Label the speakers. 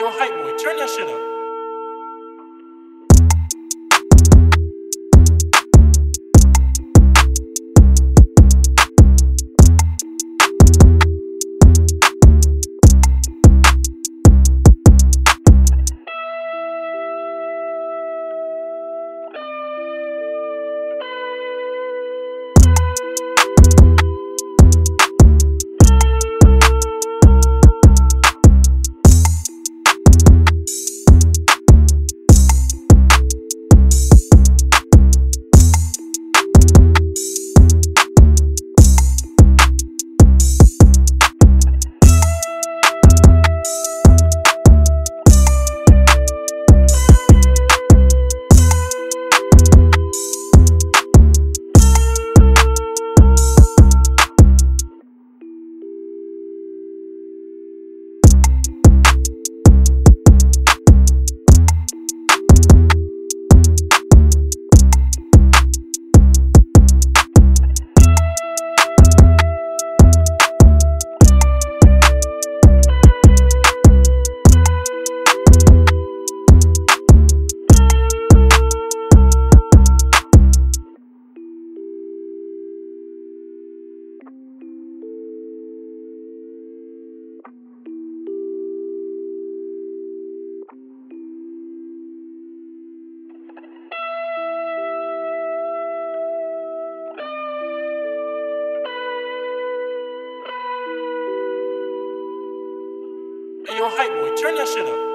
Speaker 1: yo, hype boy, turn your shit up. your hype boy. Turn that shit up.